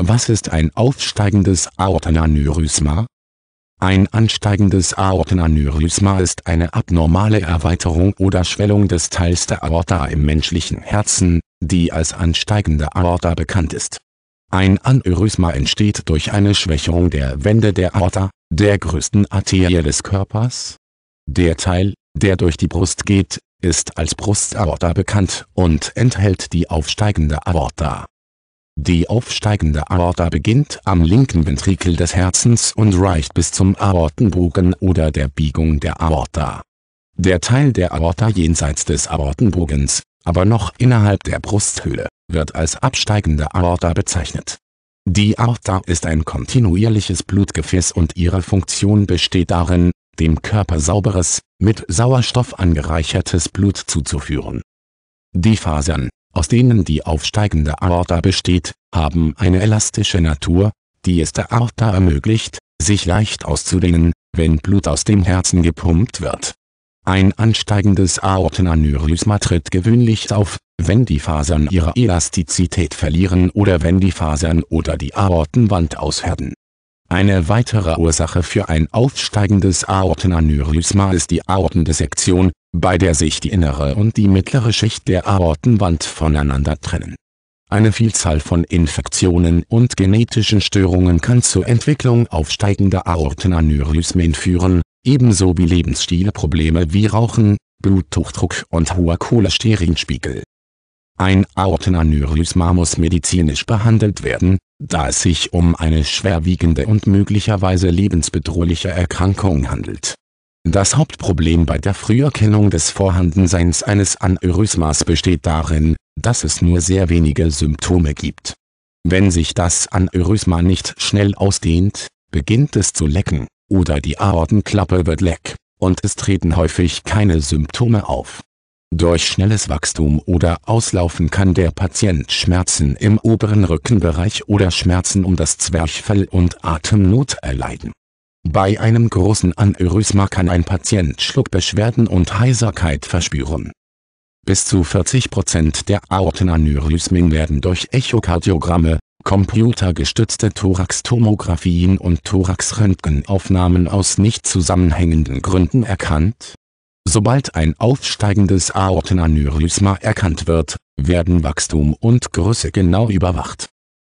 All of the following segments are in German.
Was ist ein aufsteigendes Aortenaneurysma? Ein ansteigendes Aortenaneurysma ist eine abnormale Erweiterung oder Schwellung des Teils der Aorta im menschlichen Herzen, die als ansteigende Aorta bekannt ist. Ein Aneurysma entsteht durch eine Schwächung der Wände der Aorta, der größten Arterie des Körpers. Der Teil, der durch die Brust geht, ist als Brustaorta bekannt und enthält die aufsteigende Aorta. Die aufsteigende Aorta beginnt am linken Ventrikel des Herzens und reicht bis zum Aortenbogen oder der Biegung der Aorta. Der Teil der Aorta jenseits des Aortenbogens, aber noch innerhalb der Brusthöhle, wird als absteigende Aorta bezeichnet. Die Aorta ist ein kontinuierliches Blutgefäß und ihre Funktion besteht darin, dem Körper sauberes, mit Sauerstoff angereichertes Blut zuzuführen. Die Fasern, aus denen die aufsteigende Aorta besteht, haben eine elastische Natur, die es der Aorta ermöglicht, sich leicht auszudehnen, wenn Blut aus dem Herzen gepumpt wird. Ein ansteigendes Aortenaneurysma tritt gewöhnlich auf, wenn die Fasern ihre Elastizität verlieren oder wenn die Fasern oder die Aortenwand aushärten eine weitere Ursache für ein aufsteigendes Aortenaneurysma ist die Aortendissektion, bei der sich die innere und die mittlere Schicht der Aortenwand voneinander trennen. Eine Vielzahl von Infektionen und genetischen Störungen kann zur Entwicklung aufsteigender Aortenaneurysmen führen, ebenso wie Lebensstilprobleme wie Rauchen, Bluthochdruck und hoher Cholesterinspiegel ein Aortenaneurysma muss medizinisch behandelt werden, da es sich um eine schwerwiegende und möglicherweise lebensbedrohliche Erkrankung handelt. Das Hauptproblem bei der Früherkennung des Vorhandenseins eines Aneurysmas besteht darin, dass es nur sehr wenige Symptome gibt. Wenn sich das Aneurysma nicht schnell ausdehnt, beginnt es zu lecken, oder die Aortenklappe wird leck, und es treten häufig keine Symptome auf durch schnelles Wachstum oder Auslaufen kann der Patient Schmerzen im oberen Rückenbereich oder Schmerzen um das Zwerchfell und Atemnot erleiden. Bei einem großen Aneurysma kann ein Patient Schluckbeschwerden und Heiserkeit verspüren. Bis zu 40% der Aortenaneurysmen werden durch Echokardiogramme, computergestützte Thoraxtomographien und Thoraxröntgenaufnahmen aus nicht zusammenhängenden Gründen erkannt Sobald ein aufsteigendes Aortenaneurysma erkannt wird, werden Wachstum und Größe genau überwacht.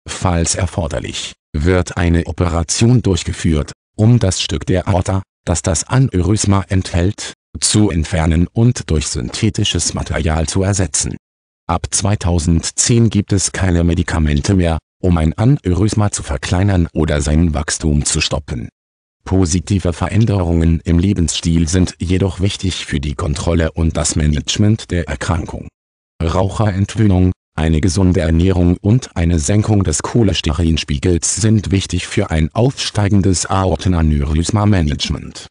Falls erforderlich, wird eine Operation durchgeführt, um das Stück der Aorta, das das Aneurysma enthält, zu entfernen und durch synthetisches Material zu ersetzen. Ab 2010 gibt es keine Medikamente mehr, um ein Aneurysma zu verkleinern oder sein Wachstum zu stoppen Positive Veränderungen im Lebensstil sind jedoch wichtig für die Kontrolle und das Management der Erkrankung. Raucherentwöhnung, eine gesunde Ernährung und eine Senkung des Cholesterinspiegels sind wichtig für ein aufsteigendes Aortenaneurysma-Management